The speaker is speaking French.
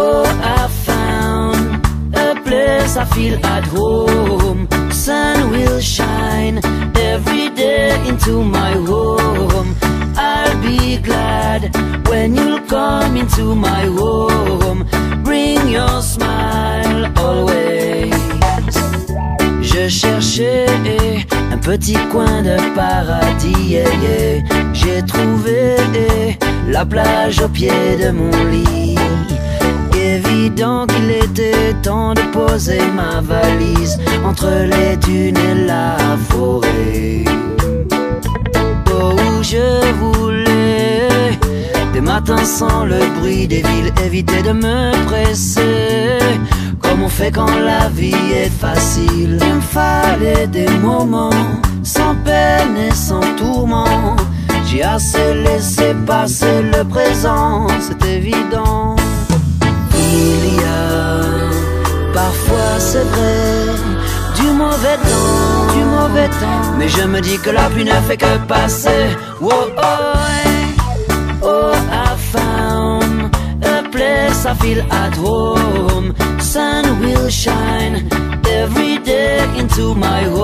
Oh, I found a place I feel at home. Sun will shine every day into my home. I'll be glad when you'll come into my home. Bring your smile always. Je cherchais un petit coin de paradis. J'ai trouvé la plage au pied de mon lit. Évident qu'il était temps de poser ma valise entre les dunes et la forêt. Où je voulais des matins sans le bruit des villes, éviter de me presser. Comme on fait quand la vie est facile. Il me fallait des moments sans peine et sans. J'ai assez laissé passer le présent, c'est évident. Il y a parfois, c'est vrai, du mauvais temps, du mauvais temps. Mais je me dis que la pluie ne fait que passer. Whoa, oh, hey. oh, I found a place I feel at home. Sun will shine every day into my home.